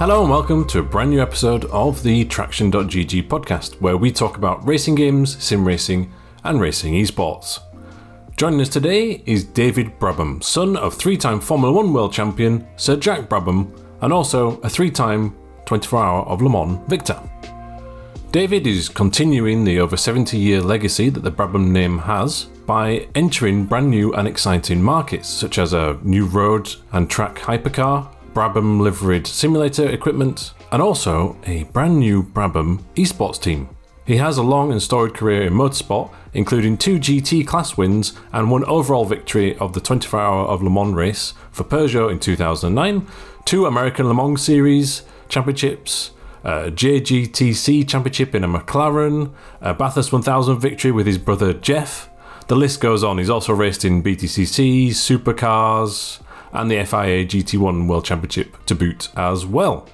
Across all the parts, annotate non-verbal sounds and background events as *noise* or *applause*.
Hello and welcome to a brand new episode of the Traxion.gg podcast, where we talk about racing games, sim racing, and racing esports. Joining us today is David Brabham, son of three time Formula One world champion Sir Jack Brabham, and also a three time 24 Hour of Le Mans victor. David is continuing the over 70 year legacy that the Brabham name has by entering brand new and exciting markets, such as a new road and track hypercar, Brabham liveried simulator equipment, and also a brand new Brabham esports team. He has a long and storied career in motorsport, including two GT class wins and one overall victory of the 24 Hour of Le Mans race for Peugeot in 2009, two American Le Mans Series championships, a JGTC championship in a McLaren, a Bathurst 1000 victory with his brother Geoff. The list goes on. He's also raced in BTCC, supercars, and the FIA GT1 World Championship to boot as well.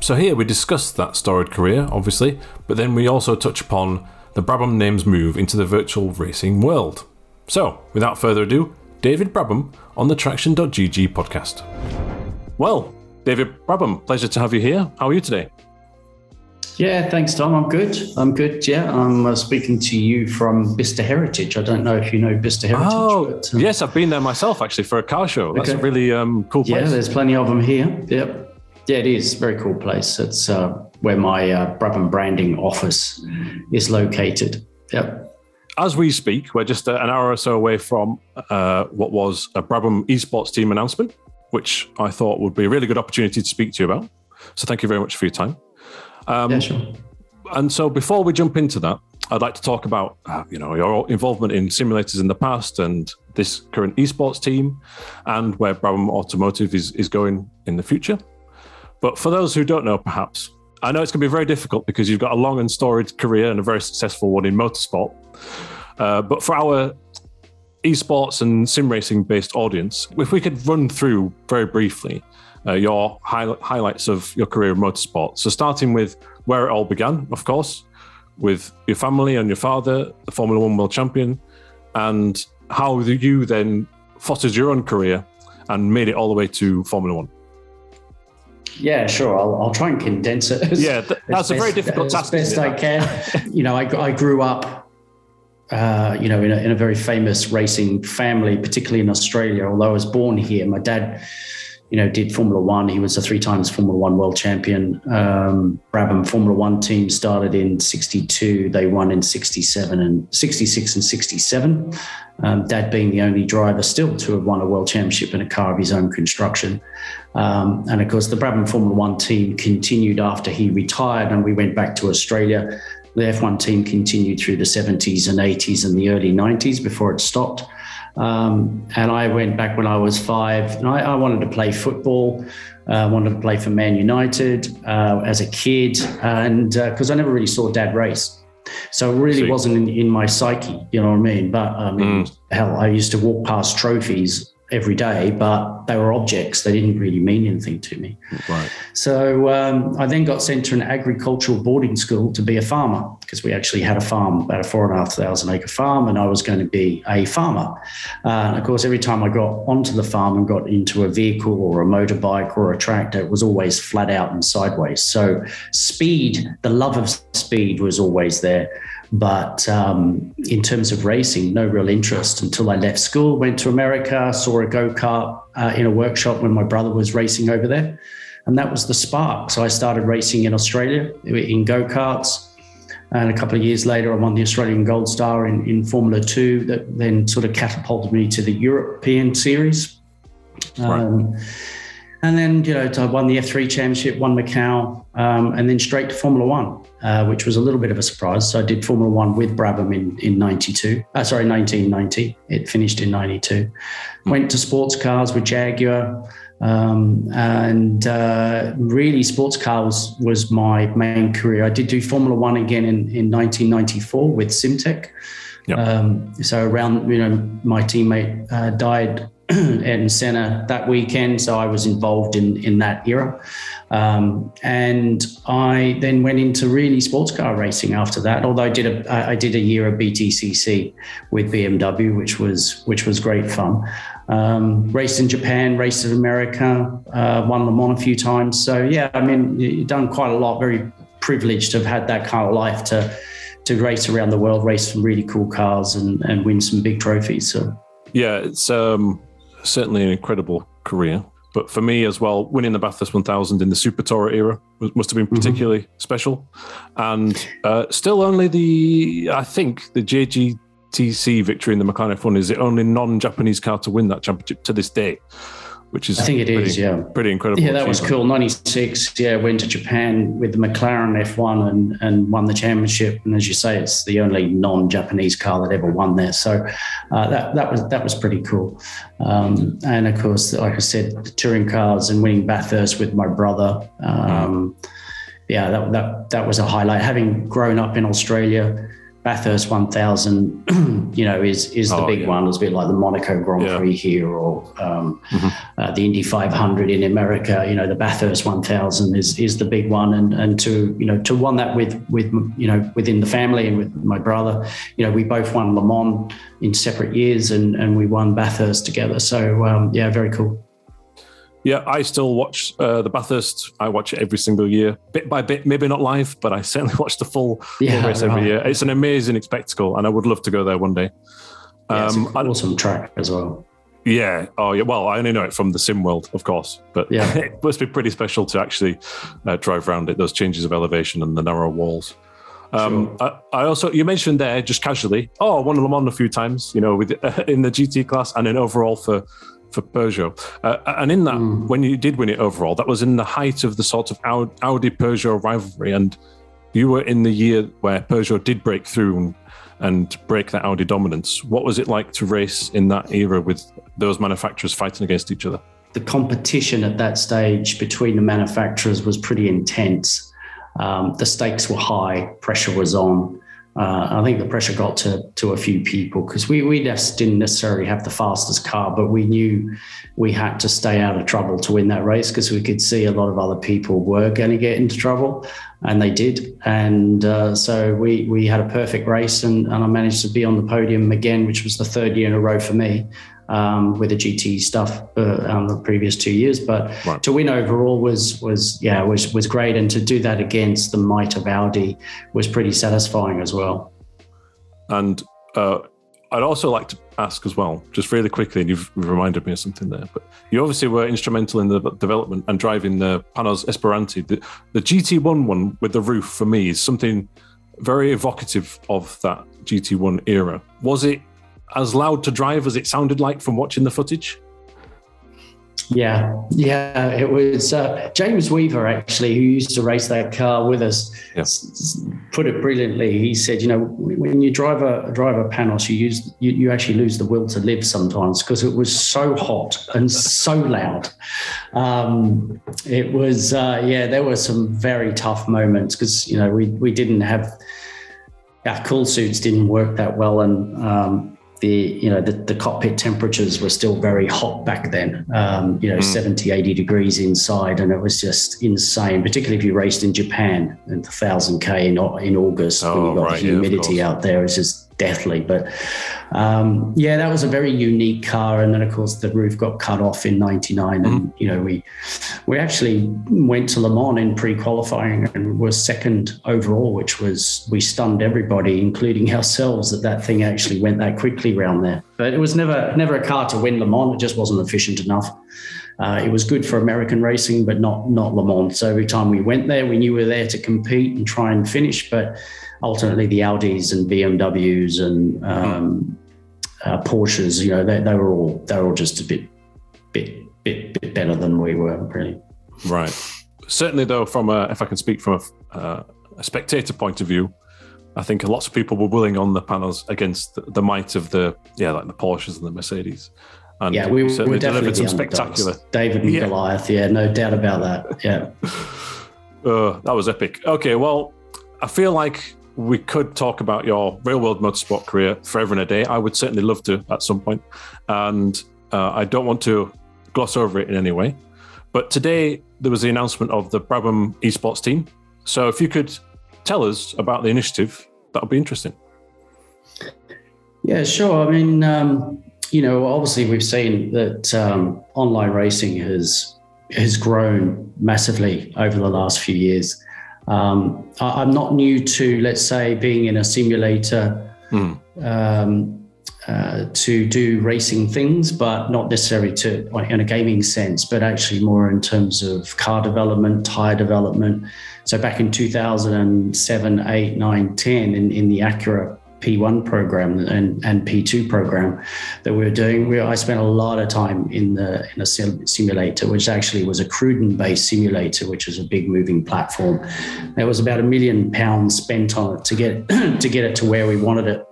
So here we discuss that storied career, obviously, but then we also touch upon the Brabham name's move into the virtual racing world. So, without further ado, David Brabham on the Traxion.gg podcast. Well, David Brabham, pleasure to have you here. How are you today? Yeah, thanks, Tom. I'm good. I'm good. Yeah, I'm uh, speaking to you from Bicester Heritage. I don't know if you know Bicester Heritage. Oh, but, um, yes, I've been there myself actually for a car show. That's okay. a really um, cool place. Yeah, there's plenty of them here. Yep. Yeah, it is. Very cool place. It's uh, where my uh, Brabham branding office is located. Yep. As we speak, we're just an hour or so away from uh, what was a Brabham esports team announcement, which I thought would be a really good opportunity to speak to you about. So thank you very much for your time. Um, yeah, sure. And so before we jump into that, I'd like to talk about uh, you know your involvement in simulators in the past and this current esports team, and where Brabham Automotive is is going in the future. But for those who don't know, perhaps I know it's going to be very difficult because you've got a long and storied career and a very successful one in motorsport. Uh, but for our esports and sim racing based audience, if we could run through very briefly uh, your high- highlights of your career in motorsport. So, starting with where it all began, of course, with your family and your father, the Formula One world champion, and how you then fostered your own career and made it all the way to Formula One. Yeah, sure. I'll, I'll try and condense it. As, yeah, that's best, a very difficult as task. As best I can. you know, I, I grew up, uh, you know, in a, in a very famous racing family, particularly in Australia. Although I was born here, my dad you know, did Formula One. He was a three times Formula One world champion. Um, Brabham Formula One team started in 62. They won in 67 and 66 and 67. Um, Dad being the only driver still to have won a world championship in a car of his own construction. Um, and of course, the Brabham Formula One team continued after he retired and we went back to Australia. The F1 team continued through the 70s and 80s and the early 90s before it stopped. Um, and I went back when I was five, and I, I wanted to play football. I uh, wanted to play for Man United uh, as a kid, and because uh, I never really saw Dad race. So it really wasn't in, in, my psyche, you know what I mean? But I mean, mm. hell, I used to walk past trophies every day, but they were objects. They didn't really mean anything to me. Right. So um, I then got sent to an agricultural boarding school to be a farmer because we actually had a farm, about a four and a half thousand acre farm, and I was going to be a farmer. Uh, and of course, every time I got onto the farm and got into a vehicle or a motorbike or a tractor, it was always flat out and sideways. So speed, the love of speed was always there. But um, in terms of racing, no real interest until I left school, went to America, saw a go kart uh, in a workshop when my brother was racing over there. And that was the spark. So I started racing in Australia in go karts. And a couple of years later, I won the Australian Gold Star in, in Formula Two, that then sort of catapulted me to the European Series. Um, right. And then, you know, I won the F3 Championship, won Macau, um, and then straight to Formula One, uh, which was a little bit of a surprise. So I did Formula One with Brabham in, in 92, uh, sorry, 1990. It finished in 92. Mm. Went to sports cars with Jaguar. Um, and uh, really, sports cars was my main career. I did do Formula One again in, in 1994 with Simtek. Yep. Um, so around, you know, my teammate uh, died *clears throat* and Senna that weekend. So I was involved in in that era. Um, and I then went into really sports car racing after that. Although I did a I did a year of BTCC with BMW, which was which was great fun. Um, raced in Japan, raced in America, uh, won Le Mans a few times. So yeah, I mean, you've done quite a lot. Very privileged to have had that kind of life to to race around the world, race some really cool cars, and and win some big trophies. So yeah, it's um, certainly an incredible career. But for me as well, winning the Bathurst 1000 in the Super Tourer era must have been mm-hmm. particularly mm-hmm. special. And uh, still only the, I think, the JGTC victory in the McLaren F1 is the only non Japanese car to win that championship to this day which is I think it pretty, is, yeah, pretty incredible. Yeah, that was cool. Ninety six, yeah, went to Japan with the McLaren F one and and won the championship. And as you say, it's the only non Japanese car that ever won there. So uh, that that was that was pretty cool. Um, and of course, like I said, the touring cars and winning Bathurst with my brother. Um, yeah, that, that that was a highlight. Having grown up in Australia Bathurst 1000, *clears throat* you know, is is the oh, big yeah. one. It's a bit like the Monaco Grand yeah. Prix here, or um, mm-hmm. uh, the Indy 500 in America. You know, the Bathurst 1000 is is the big one, and and to you know to won that with with you know within the family and with my brother. You know, we both won Le Mans in separate years, and and we won Bathurst together. So um, yeah, very cool. Yeah, I still watch uh, the Bathurst. I watch it every single year, bit by bit. Maybe not live, but I certainly *laughs* watch the full, yeah, race every year. It's an amazing spectacle, and I would love to go there one day. Yeah, um, it's awesome track as well. Yeah. Oh, yeah. Well, I only know it from the sim world, of course, but yeah, *laughs* it must be pretty special to actually uh, drive around it. Those changes of elevation and the narrow walls. Um, sure. I, I, also you mentioned there just casually. Oh, I won Le Mans a few times, you know, with *laughs* in the GT class and then overall for for Peugeot. Uh, and in that, mm. when you did win it overall, that was in the height of the sort of Audi Peugeot rivalry. And you were in the year where Peugeot did break through and, and break that Audi dominance. What was it like to race in that era with those manufacturers fighting against each other? The competition at that stage between the manufacturers was pretty intense. Um, the stakes were high, pressure was on uh, I think the pressure got to to a few people because we we just didn't necessarily have the fastest car, but we knew we had to stay out of trouble to win that race because we could see a lot of other people were going to get into trouble, and they did. And uh, so we we had a perfect race, and, and I managed to be on the podium again, which was the third year in a row for me um, with the GT stuff uh, um, the previous two years. But right. to win overall was was yeah was was great, and to do that against the might of Audi was pretty satisfying as well. And uh, I'd also like to ask as well, just really quickly, and you've reminded me of something there, but you obviously were instrumental in the development and driving the Panoz Esperanti. The, the GT1 one with the roof for me is something very evocative of that GT1 era. Was it as loud to drive as it sounded like from watching the footage? Yeah, yeah, it was uh, James Weaver actually who used to race that car with us. Yeah. Put it brilliantly. He said, you know, when you drive a drive a Panoz, you use you, you actually lose the will to live sometimes because it was so hot and so loud. Um, it was uh, yeah, there were some very tough moments because you know we we didn't have our cool suits didn't work that well and um, the you know the, the cockpit temperatures were still very hot back then um, you know mm. 70 80 degrees inside and it was just insane particularly if you raced in japan and the 1000k in, in august oh, when you got right, the humidity yeah, out there it's just deathly. But um, yeah, that was a very unique car. And then of course the roof got cut off in '99, and mm-hmm. you know we we actually went to Le Mans in pre-qualifying and were second overall, which was we stunned everybody, including *laughs* ourselves, that that thing actually went that quickly around there. But it was never never a car to win Le Mans. It just wasn't efficient enough. Uh, it was good for American racing, but not not Le Mans. So every time we went there, we knew we were there to compete and try and finish. But ultimately, the Audis and BMWs and um, uh, Porsches, you know, they, they were all they were all just a bit bit bit bit better than we were, really. Right. Certainly, though, from a, if I can speak from a, uh, a spectator point of view, I think lots of people were willing on the Panoz against the, the, might of the yeah, like the Porsches and the Mercedes. And yeah, we certainly delivered some spectacular. David and yeah. Goliath, yeah, no doubt about that. Yeah. uh, *laughs* that was epic. Okay, well, I feel like we could talk about your real world motorsport career forever and a day. I would certainly love to at some. And Uh, I don't want to gloss over it in any way. But today there was the announcement of the Brabham esports team. So if you could tell us about the initiative, that would be interesting. Yeah, sure. I mean, um, you know, obviously we've seen that um, online racing has has grown massively over the last few years. Um, I, am not new to, let's say, being in a simulator mm. Uh, to do racing things, but not necessarily to in a gaming sense, but actually more in terms of car development, tire development. So back in 2007, 8, 9, 10, in, in the Acura P1 program and, and P2 program that we were doing. We, I spent a lot of time in the in a simulator, which actually was a Cruden based simulator, which is a big moving platform. There was about a million pounds spent on it to get *clears throat* to get it to where we wanted it.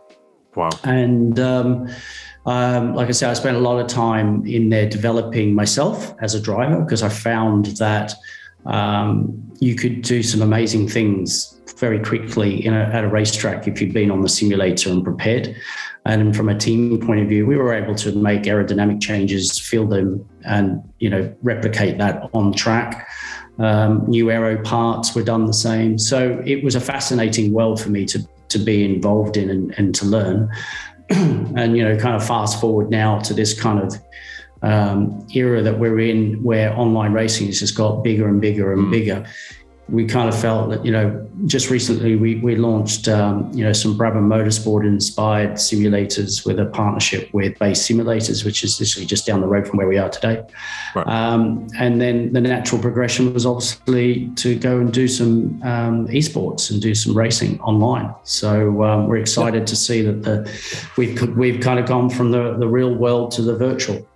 Wow! And um, um, like I said, I spent a lot of time in there developing myself as a driver because I found that um, you could do some amazing things very quickly a, at a racetrack if you've been on the simulator and prepared. And from a team point of view, we were able to make aerodynamic changes, feel them, and you know replicate that on track. Um, new aero parts were done the same. So it was a fascinating world for me to to be involved in and, and to learn. *clears throat* and you know, kind of fast forward now to this kind of um, era that we're in, where online racing has just got bigger and bigger and mm. bigger we kind of felt that you know just recently we we launched um, you know some Brabham Motorsport inspired simulators with a partnership with Base Simulators, which is literally just down the road from where we are today. Right. Um, and then the natural progression was obviously to go and do some um, esports and do some racing online. So um, we're excited to see that the we've we've kind of gone from the the real world to the virtual.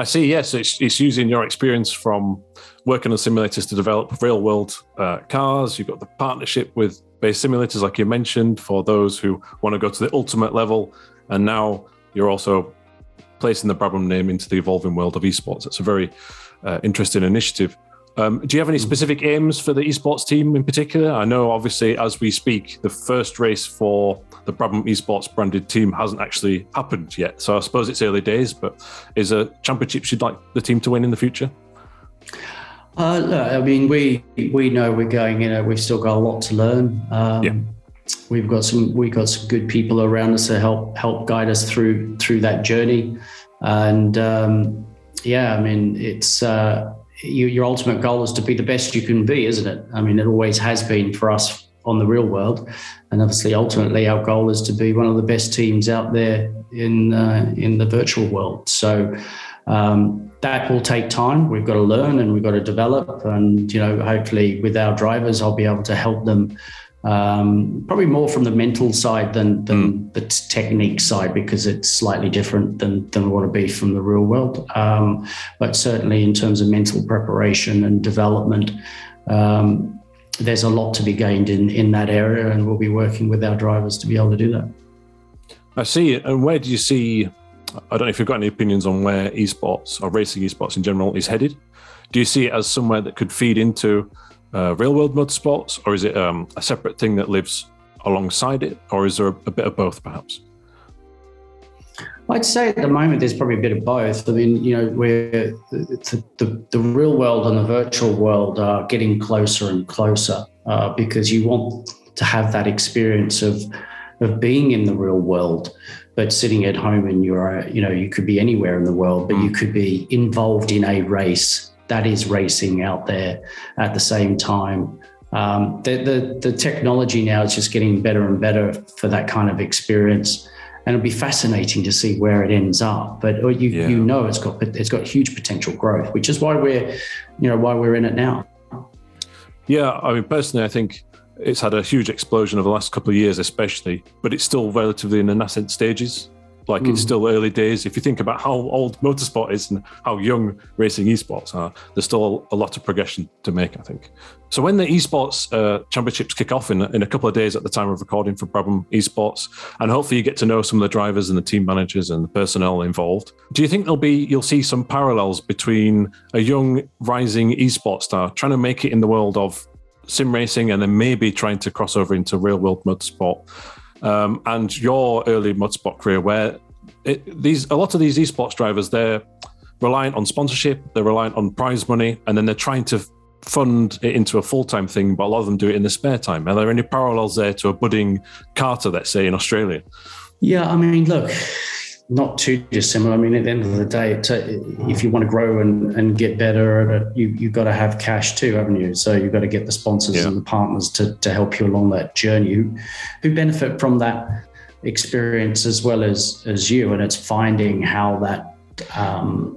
I see. Yes, it's, it's using your experience from working on simulators to develop real world uh, cars. You've got the partnership with base simulators, like you mentioned, for those who want to go to the ultimate level. And now you're also placing the Brabham name into the evolving world of esports. It's a very uh, interesting initiative. Um, do you have any hmm. specific aims for the esports team in particular? I know, obviously, as we speak, the first race for the Brabham esports branded team hasn't actually happened yet. So I suppose it's early days, but is a championship you'd like the team to win in the future? Uh, look, I mean, we we know we're going in. You know, we've still got a lot to learn. Um, yeah. We've got some we've got some good people around us to help help guide us through through that journey. And um, yeah, I mean, it's uh, you, your ultimate goal is to be the best you can be, isn't it? I mean, it always has been for us on the real world, and obviously, ultimately, our goal is to be one of the best teams out there in uh, in the virtual world. So. Um, that will take time. We've got to learn and we've got to develop. And, you know, hopefully with our drivers, I'll be able to help them um, probably more from the mental side than, than mm. the technique side because it's slightly different than, than what it be from the real world. Um, but certainly in terms of mental preparation and development, um, there's a lot to be gained in, in that area. And we'll be working with our drivers to be able to do that. I see. And where do you see I don't know if you've got any opinions on where esports or racing esports in general is headed. Do you see it as somewhere that could feed into uh, real world mud motorsports, or is it um, a separate thing that lives alongside it, or is there a, a bit of both, perhaps? I'd say at the moment there's probably a bit of both. I mean, you know, where the, the, the, real world and the virtual world are getting closer and closer uh, because you want to have that experience of of being in the real world but sitting at home and you're you know you could be anywhere in the world but you mm. could be involved in a race that is racing out there at the same time um, the, the, the technology now is just getting better and better for that kind of experience and it'll be fascinating to see where it ends up but you, yeah. you know it's got it's got huge potential growth which is why we're you know why we're in it now yeah i mean personally i think it's had a huge explosion over the last couple of years, especially, but it's still relatively in the nascent stages. Like mm. it's still early days. If you think about how old motorsport is and how young racing esports are, there's still a lot of progression to make, I think. So when the esports uh, championships kick off in, in a couple of days at the time of recording for Brabham Esports, and hopefully you get to know some of the drivers and the team managers and the personnel involved, do you think there'll be you'll see some parallels between a young rising esports star trying to make it in the world of sim racing and then maybe trying to cross over into real world motorsport. Um, and your early motorsport career, where it, these a lot of these esports drivers they're reliant on sponsorship, they're reliant on prize money, and then they're trying to fund it into a full time thing. But a lot of them do it in their spare time. Are there any parallels there to a budding karter, let's say, in Australia? Yeah, I mean, look, not too dissimilar. I mean, at the end of the day, if you want to grow and, and get better, you, you've got to have cash too, haven't you? So you've got to get the sponsors yeah. and the partners to, to help you along that journey who, who benefit from that experience as well as, as you. And it's finding how that, um,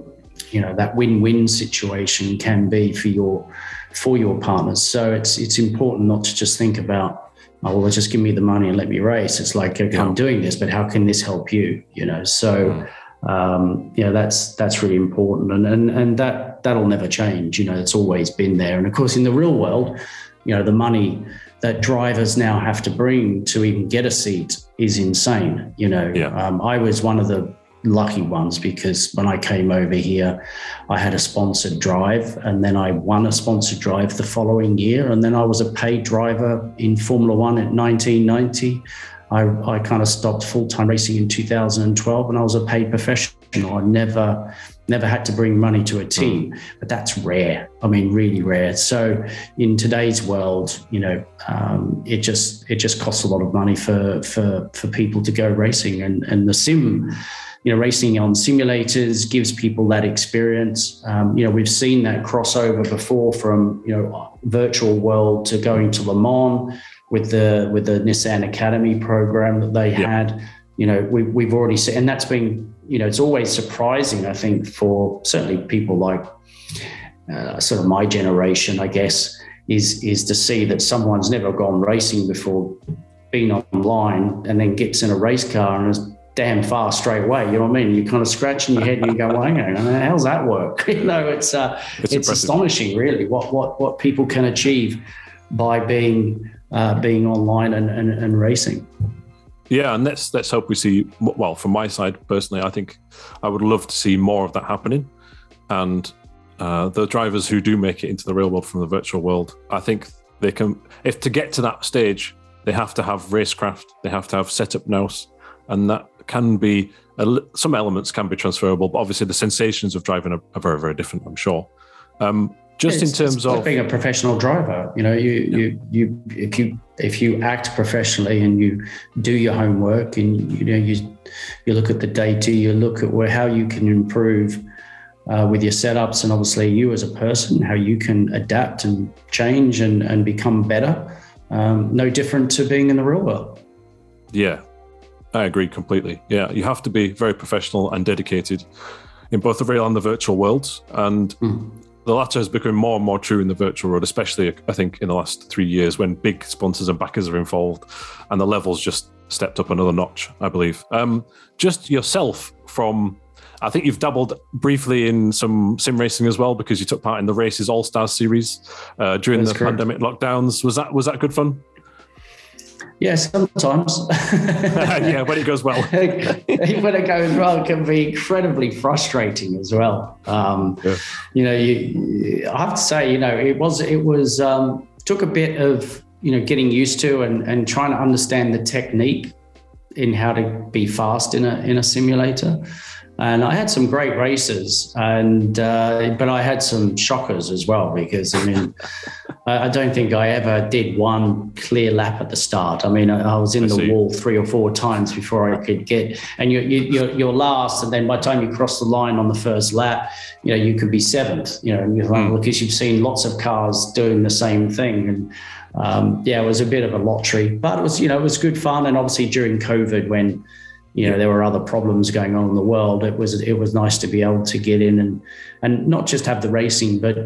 you know, that win-win situation can be for your, for your partners. So it's, it's important not to just think about oh well just give me the money and let me race. It's like okay, i'm doing this but how can this help you? You know so mm. um, you know that's that's really important. And, and and that that'll never change. You know it's always been there. And of course in the real world you know the money that drivers now have to bring to even get a seat is insane. You know yeah. um, i was one of the lucky ones because when I came over here, I had a sponsored drive and then I won a sponsored drive the following year. And then I was a paid driver in Formula One in 1990. I, I kind of stopped full time racing in 2012 and I was a paid professional. I never, never had to bring money to a team, mm. but that's rare. I mean, really rare. So in today's world, you know, um, it just it just costs a lot of money for for for people to go racing, and and the sim you know, racing on simulators gives people that experience. Um, you know, we've seen that crossover before from you know virtual world to going to Le Mans with the with the Nissan Academy program that they yeah. had. You know, we, we've already seen, and that's been you know, it's always surprising. I think for certainly people like uh, sort of my generation, I guess, is is to see that someone's never gone racing before, been online, and then gets in a race car and has damn fast straight away. You know what I mean? You're kind of scratching your head and you go, well, hang on, how's that work? *laughs* you know, it's uh, it's, it's astonishing, really, what what what people can achieve by being uh, being online and, and, and racing. Yeah, and let's let's hope we see. Well, from my side personally, I think I would love to see more of that happening, and uh, the drivers who do make it into the real world from the virtual world, I think they can. If to get to that stage, they have to have racecraft, they have to have setup nous, and that can be some elements can be transferable, but obviously the sensations of driving are, are very, very different. I'm sure. Um, just it's, in terms of being a professional driver, you know, you, yeah. you, you, if you, if you act professionally and you do your homework and you know you, you look at the data, you look at where how you can improve uh, with your setups, and obviously you as a person, how you can adapt and change and and become better. Um, no different to being in the real world. Yeah, I agree completely. Yeah, you have to be very professional and dedicated in both the real and the virtual worlds. And mm. the latter has become more and more true in the virtual world, especially, I think, in the last three years when big sponsors and backers are involved and the levels just stepped up another notch, I believe. Um, just yourself from. I think you've dabbled briefly in some sim racing as well because you took part in the races All Stars series uh, during That's the correct. pandemic lockdowns. Was that was that good fun? Yeah, sometimes. *laughs* yeah, when it goes well. *laughs* when it goes well, it can be incredibly frustrating as well. Um, yeah. You know, you, I have to say, you know, it was it was um, took a bit of you know getting used to and and trying to understand the technique in how to be fast in a in a simulator. And I had some great races, and uh, but I had some shockers as well because I mean, I, don't think I ever did one clear lap at the start. I mean, I, was in I the see. wall three or four times before I could get, and you, you, you're, you're last, and then by the time you cross the line on the first lap, you know you could be seventh. You know, and you're like, mm. because you've seen lots of cars doing the same thing, and um, yeah, it was a bit of a lottery, but it was you know it was good fun, and obviously during COVID when you know there were other problems going on in the world it was it was nice to be able to get in and and not just have the racing but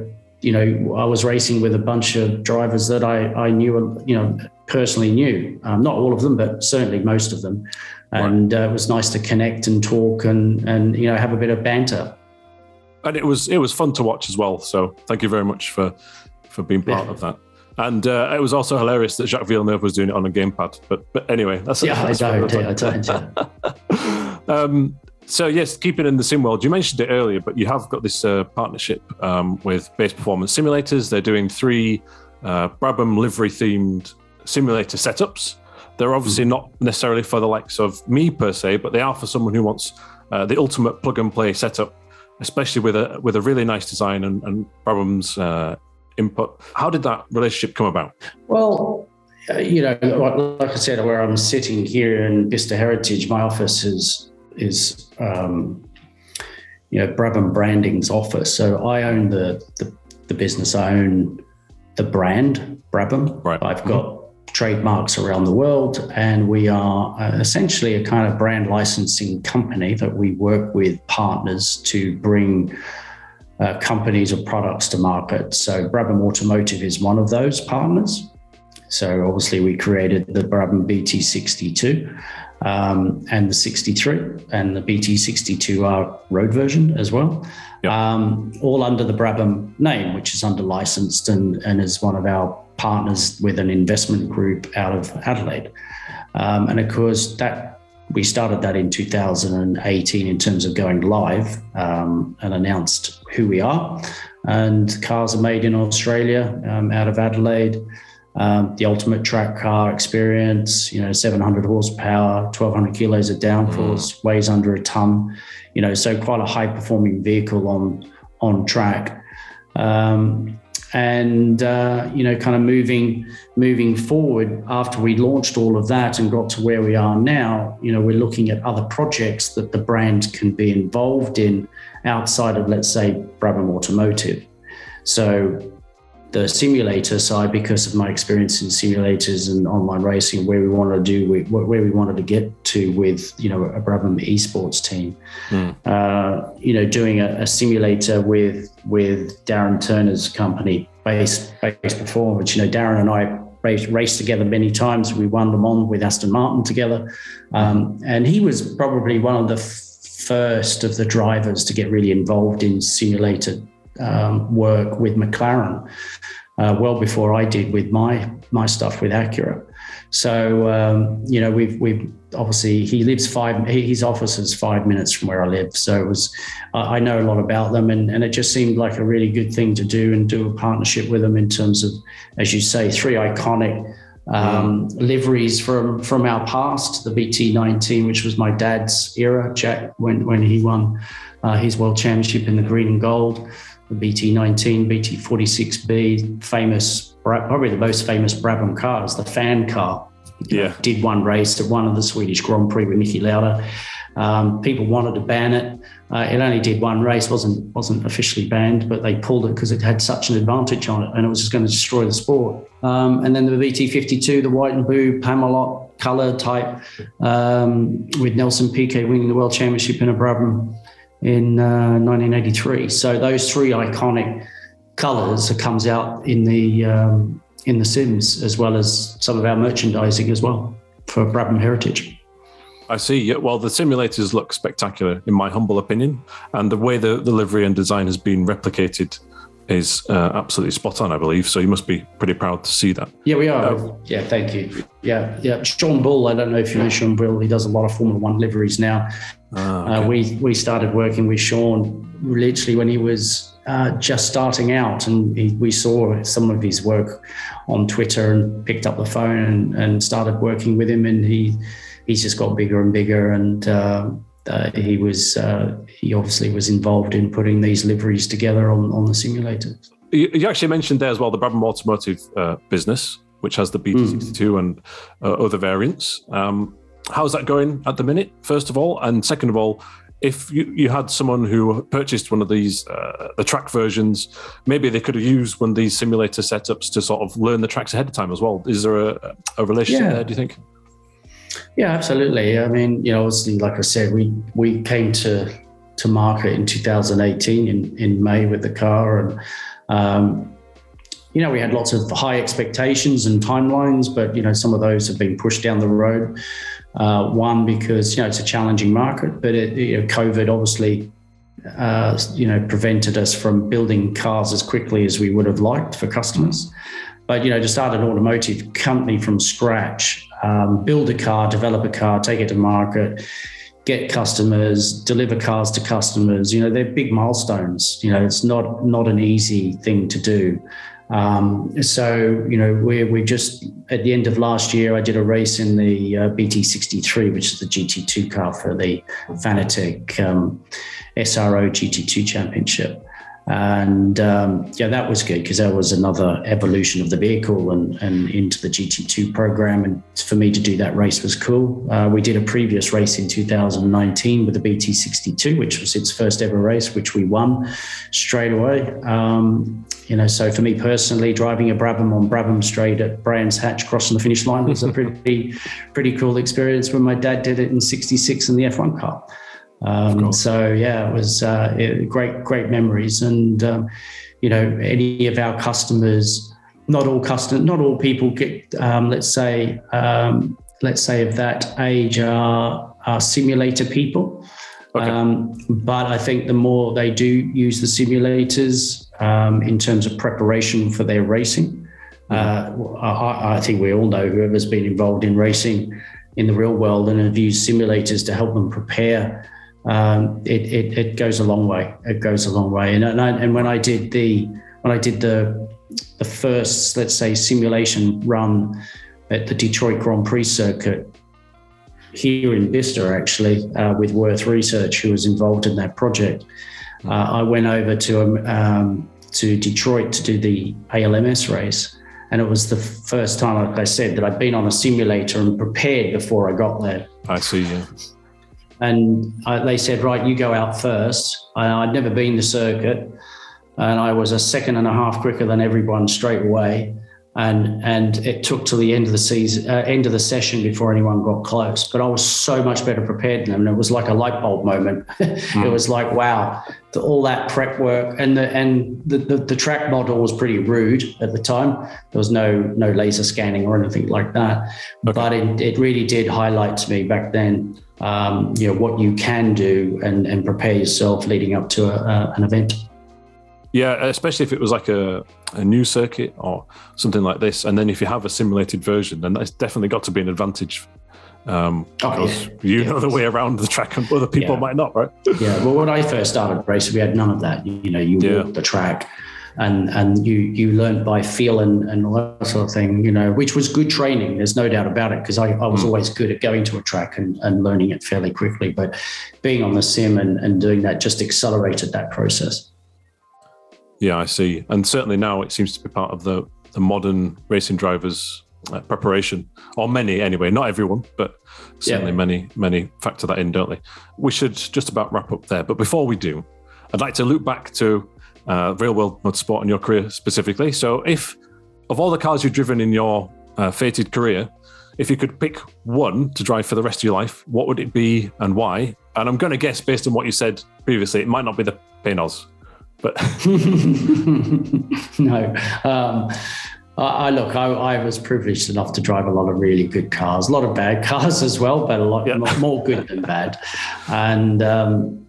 you know i was racing with a bunch of drivers that i i knew you know personally knew um, not all of them but certainly most of them and right. uh, it was nice to connect and talk and and you know have a bit of banter and it was it was fun to watch as well so thank you very much for for being part yeah. of that and uh, it was also hilarious that Jacques Villeneuve was doing it on a gamepad. But but anyway, that's yeah, that's I don't, I don't. *laughs* um, so yes, keeping in the sim world, you mentioned it earlier, but you have got this uh, partnership um, with Base Performance Simulators. They're doing three uh, Brabham livery themed simulator setups. they're obviously mm. not necessarily for the likes of me per se, but they are for someone who wants uh, the ultimate plug and play setup, especially with a with a really nice design and, and Brabham's uh, input. How did that relationship come about? Well, uh, you know, like I said, where I'm sitting here in Bicester Heritage, my office is is um, you know Brabham Branding's office. So I own the, the the, business. I own the brand Brabham. Right. I've got mm-hmm. trademarks around the world, and we are uh, essentially a kind of brand licensing company that we work with partners to bring. Uh, companies or products to market. So, Brabham Automotive is one of those partners. So obviously we created the Brabham BT62 um, and the 63 and the BT62R road version as well, yep. um, all under the Brabham name, which is under licensed and, and is one of our partners with an investment group out of Adelaide. Um, and of course, that we started that in 2018 in terms of going live um, and announced who we are. And cars are made in Australia um, out of Adelaide um, the ultimate track car experience, you know, 700 horsepower, 1200 kilos of downforce, mm. weighs under a ton, you know, so quite a high performing vehicle on on track. Um, and uh, you know, kind of moving moving forward after we launched all of that and got to where we are now, you know, we're looking at other projects that the brand can be involved in outside of, let's say, Brabham Automotive. So the simulator side because of my experience in simulators and online racing, where we wanted to do, where we wanted to get to with, you know, a Brabham esports team. Mm. Uh, you know, doing a, a, simulator with with Darren Turner's company, Base Base Performance. You know, Darren and I raced, raced together many times. We won Le Mans with Aston Martin together, um, and he was probably one of the first of the drivers to get really involved in simulator um, work with McLaren uh, well before I did with my my stuff with Acura. So um, you know we've we've obviously he lives five his office is five minutes from where I live. So it was I know a lot about them and, and it just seemed like a really good thing to do and do a partnership with them in terms of as you say three iconic um, liveries from from our past the BT19 which was my dad's era Jack when when he won uh, his world championship in the green and gold BT19, BT46B, famous, probably the most famous Brabham cars, the fan car. Yeah. Did one race at one of the Swedish Grand Prix with Niki Lauda. Um, people wanted to ban it. Uh, it only did one race, wasn't wasn't officially banned, but they pulled it because it had such an advantage on it, and it was just going to destroy the sport. Um, and then the BT52, the white and blue Parmalat color type, um, with Nelson Piquet winning the world championship in a Brabham in uh, 1983. So those three iconic colours comes out in the um, in the Sims as well as some of our merchandising as well for Brabham Heritage. I see. Well, the simulators look spectacular, in my humble opinion, and the way the, the livery and design has been replicated is uh, absolutely spot on, I believe. So you must be pretty proud to see that. Yeah, we are. Uh, yeah, thank you. Yeah, yeah. Sean Bull, I don't know if you know Sean Bull. He does a lot of Formula One liveries now. Uh, okay. uh, we we started working with Sean literally when he was uh, just starting out, and he, we saw some of his work on Twitter and picked up the phone and, and started working with him, and he he's just got bigger and bigger and uh, uh, he was uh, he obviously was involved in putting these liveries together on, on the simulator. You, you actually mentioned there as well the Brabham Automotive uh, business, which has the BT62 mm. and uh, other variants. Um, how's that going at the minute? First of all, and second of all, if you, you had someone who purchased one of these uh, the track versions, maybe they could have used one of these simulator setups to sort of learn the tracks ahead of time as well. Is there a, a relationship yeah. there? Do you think? Yeah, absolutely. I mean, you know, obviously, like I said, we we came to to market in 2018 in in May with the car, and um, you know, we had lots of high expectations and timelines, but you know, some of those have been pushed down the road. Uh, one because you know it's a challenging market, but it, you know, COVID obviously uh, you know prevented us from building cars as quickly as we would have liked for customers. But you know, to start an automotive company from scratch, um, build a car, develop a car, take it to market, get customers, deliver cars to customers. You know, they're big milestones. You know, it's not not an easy thing to do. Um, so, you know, we we just at the end of last year, I did a race in the uh, BT63, which is the GT2 car for the Fanatec um, SRO GT2 Championship. And um, yeah, that was good because that was another evolution of the vehicle and, and into the GT2 program. And for me to do that race was cool. Uh, we did a previous race in 2019 with the BT62, which was its first ever race, which we won straight away. Um, you know, so for me personally, driving a Brabham on Brabham Straight at Brands Hatch crossing the finish line was a pretty, pretty cool experience when my dad did it in 66 in the F1 car. Um, so yeah, it was uh, it, great, great memories. And um, you know, any of our customers, not all customers, not all people get, um, let's say, um, let's say of that age are, are simulator people. Okay. Um, but I think the more they do use the simulators um, in terms of preparation for their racing, mm-hmm. uh, I, I think we all know whoever's been involved in racing in the real world and have used simulators to help them prepare um, it, it, it, goes a long way. It goes a long way. And, and, I, and when I did the when I did the the first, let's say, simulation run at the Detroit Grand Prix circuit here in Bicester, actually, uh, with Wirth Research, who was involved in that project, uh, I went over to um, um to Detroit to do the ALMS race. And it was the first time, like I said, that I'd been on a simulator and prepared before I got there. I see. Yeah. And I, they said, right, you go out first. And I'd never been the circuit, and I was a second and a half quicker than everyone straight away. And and it took till the end of the season, uh, end of the session before anyone got close. But I was so much better prepared than them. And it was like a light bulb moment. *laughs* mm. It was like, wow, the, all that prep work and the and the, the, the track model was pretty rude at the time. There was no no laser scanning or anything like that. Okay. But it, it really did highlight to me back then um, you know what you can do and, and prepare yourself leading up to a, an event. Yeah, especially if it was like a, a new circuit or something like this, and then if you have a simulated version, then that's definitely got to be an advantage um, oh, because yeah. you yeah. know the way around the track and other people yeah. might not, right? Yeah. Well, when I first started racing, we had none of that. You, know, you walk the track and and you you learn by feel and, and all that sort of thing, you know, which was good training. There's no doubt about it because I, I was mm. always good at going to a track and, and learning it fairly quickly. But being on the sim and, and doing that just accelerated that process. Yeah, I see. And certainly now it seems to be part of the, the modern racing drivers' uh, preparation, or many anyway, not everyone, but certainly yeah. many, many factor that in, don't they? We should just about wrap up there. But before we do, I'd like to look back to uh, real world motorsport and your career specifically. So, if of all the cars you've driven in your uh, fated career, if you could pick one to drive for the rest of your life, what would it be and why? And I'm going to guess based on what you said previously, it might not be the Panoz, but *laughs* no. Um, I, look, I, I, was privileged enough to drive a lot of really good cars, a lot of bad *laughs* cars as well, but a lot yeah. more good than bad. And um,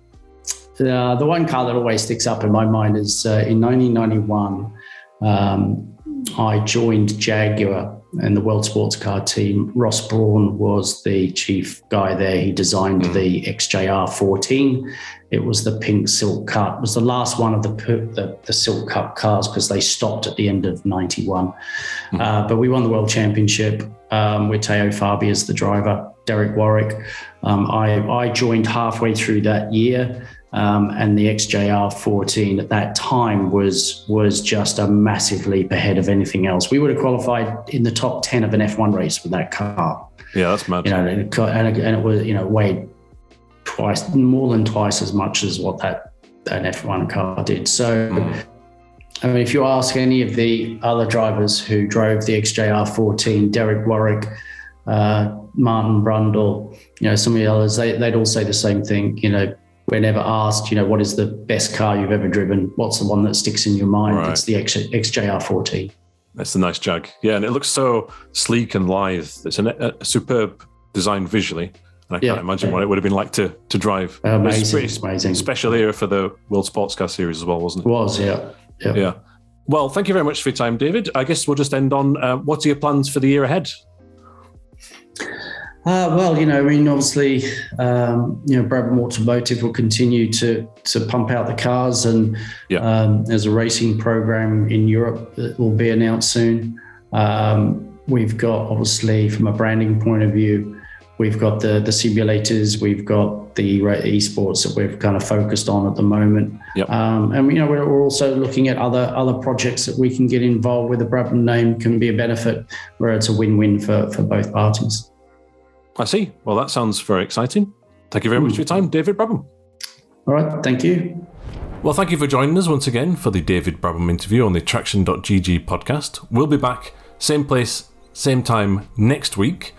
uh, the one car that always sticks up in my mind is uh, in 1991, um, I joined Jaguar and the World Sports Car team. Ross Brawn was the chief guy there. He designed mm. the XJR 14. It was the pink silk cut. It was the last one of the the, the silk cut cars because they stopped at the end of 91. Mm. Uh, but we won the world championship um, with Teo Fabi as the driver, Derek Warwick. Um, I, I joined halfway through that year. Um, and the XJR 14 at that time was was just a massive leap ahead of anything else. We would have qualified in the top 10 of an F1 race with that car. Yeah, that's mad. You know, and it, and it was you know weighed twice more than twice as much as what that an F1 car did. So. Mm. I mean, if you ask any of the other drivers who drove the XJR 14, Derek Warwick, uh, Martin Brundle, you know, some of the others, they, they'd all say the same thing. You know, we're never asked, you know, what is the best car you've ever driven? What's the one that sticks in your mind? Right. It's the XJR 14. That's the nice Jag. Yeah, and it looks so sleek and lithe. It's a, a superb design visually. And I yeah, can't imagine yeah. what it would have been like to to drive. Amazing, it amazing. Special era for the World Sports Car Series as well, wasn't it? Was, yeah. Yeah. yeah. Well, thank you very much for your time, David. I guess we'll just end on uh, what are your plans for the year ahead? Uh, well, you know, I mean, obviously, um, you know, Brabham Automotive will continue to to pump out the cars, and yeah. um, there's a racing program in Europe that will be announced soon. Um, we've got, obviously, from a branding point of view, we've got the the simulators, we've got the esports that we've kind of focused on at the moment, yep. um, and you know, we're, we're also looking at other other projects that we can get involved with. The Brabham name can be a benefit, where it's a win win for for both parties. I see. Well, that sounds very exciting. Thank you very much for your time, David Brabham. All right. Thank you. Well, thank you for joining us once again for the David Brabham interview on the Traxion.gg podcast. We'll be back, same place, same time next week.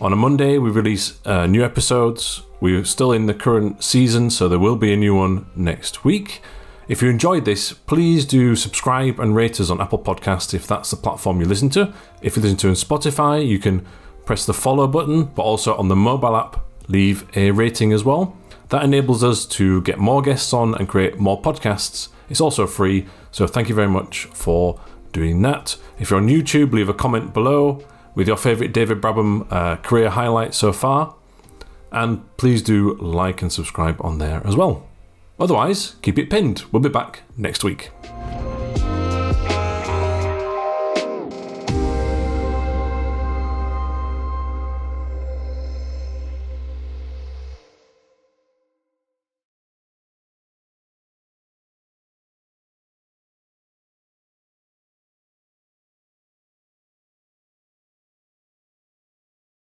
On a Monday, we release uh, new episodes. We're still in the current season, so there will be a new one next week. If you enjoyed this, please do subscribe and rate us on Apple Podcasts if that's the platform you listen to. If you listen to on Spotify, you can press the follow button, but also on the mobile app, leave a rating as well. That enables us to get more guests on and create more podcasts. It's also free, so thank you very much for doing that. If you're on YouTube, leave a comment below with your favourite David Brabham uh, career highlight so far. And please do like and subscribe on there as well. Otherwise, keep it pinned. We'll be back next week.